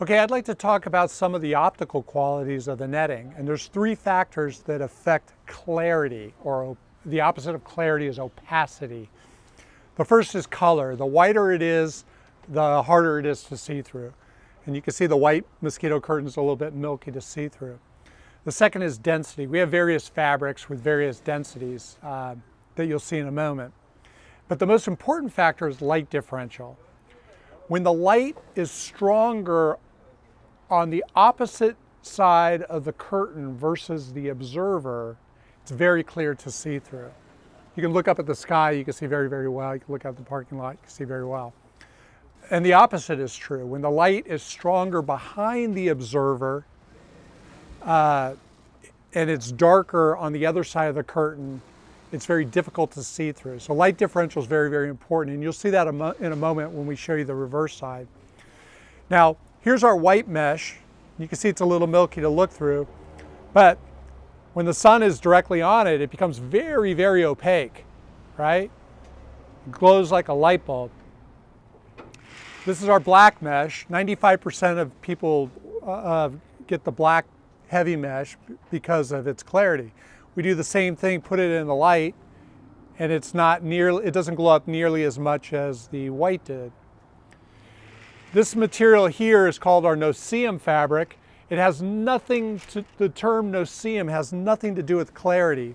Okay, I'd like to talk about some of the optical qualities of the netting. And there's three factors that affect clarity, or the opposite of clarity is opacity. The first is color. The whiter it is, the harder it is to see through. And you can see the white mosquito curtains a little bit milky to see through. The second is density. We have various fabrics with various densities uh, that you'll see in a moment. But the most important factor is light differential. When the light is stronger on the opposite side of the curtain versus the observer, it's very clear to see through. You can look up at the sky, you can see very, very well. You can look out the parking lot, you can see very well. And the opposite is true. When the light is stronger behind the observer uh, and it's darker on the other side of the curtain, it's very difficult to see through. So light differential is very, very important. And you'll see that in a moment when we show you the reverse side. Now, Here's our white mesh. You can see it's a little milky to look through, but when the sun is directly on it, it becomes very, very opaque, right? It glows like a light bulb. This is our black mesh. 95% of people uh, uh, get the black heavy mesh because of its clarity. We do the same thing, put it in the light, and it's not nearly, it doesn't glow up nearly as much as the white did. This material here is called our no-see-um fabric. It has nothing to, the term no-see-um has nothing to do with clarity.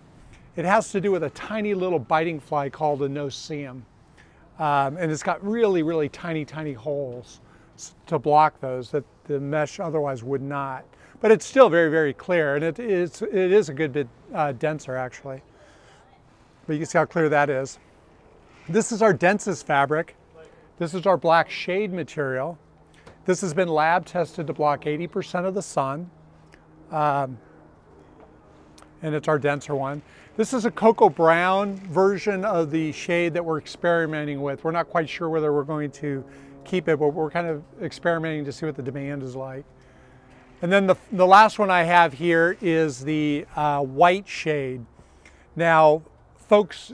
It has to do with a tiny little biting fly called a no-see-um. Um, and it's got really, really tiny, tiny holes to block those that the mesh otherwise would not. But it's still very, very clear, and it is, it is a good bit uh, denser actually. But you can see how clear that is. This is our densest fabric. This is our black shade material. This has been lab tested to block 80% of the sun. Um, and it's our denser one. This is a cocoa brown version of the shade that we're experimenting with. We're not quite sure whether we're going to keep it, but we're kind of experimenting to see what the demand is like. And then the, the last one I have here is the uh, white shade. Now, folks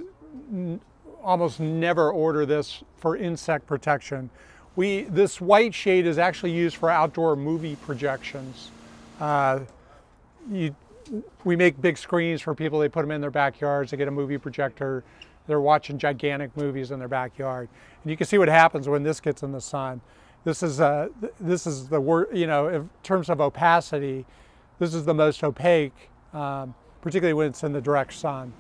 almost never order this for insect protection. We, this white shade is actually used for outdoor movie projections. Uh, you, we make big screens for people, they put them in their backyards, they get a movie projector, they're watching gigantic movies in their backyard. And you can see what happens when this gets in the sun. This is, uh, this is the word, you know, in terms of opacity, this is the most opaque, um, particularly when it's in the direct sun.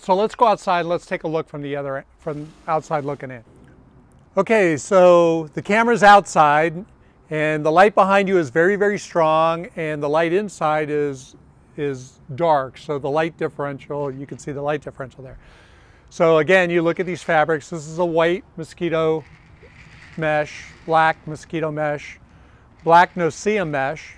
So let's go outside. Let's take a look from the other, from outside looking in. Okay, so the camera's outside and the light behind you is very, very strong and the light inside is, is dark. So the light differential, you can see the light differential there. So again, you look at these fabrics. This is a white mosquito mesh, black mosquito mesh, black no-see-um mesh,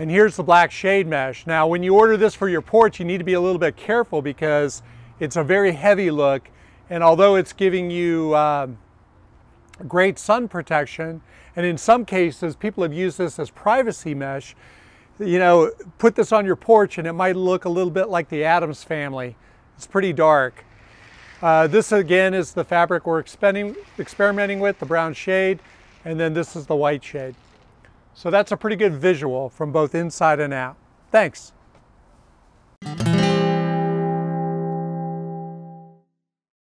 and here's the black shade mesh. Now, when you order this for your porch, you need to be a little bit careful because it's a very heavy look. And although it's giving you um, great sun protection, and in some cases, people have used this as privacy mesh, you know, put this on your porch and it might look a little bit like the Addams family. It's pretty dark. Uh, this again is the fabric we're experimenting with, the brown shade, and then this is the white shade. So that's a pretty good visual from both inside and out. Thanks.